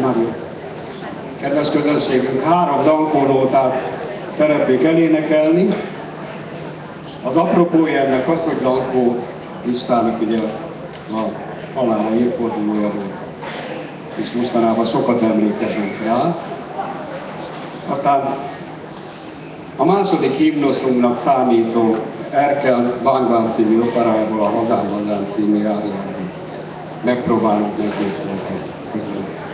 nagyot. Kedves közönségünk, három dankónótát szeretnék elénekelni. Az apropója ennek az, hogy Dankó Istának ugye a halála évfordulója volt, és mostanában sokat emlékezünk rá. Aztán a második himnoszunknak számító Erkel Bangán című operájából a Hazán Hazám című áriáról megpróbálunk megérkezni. Köszönöm.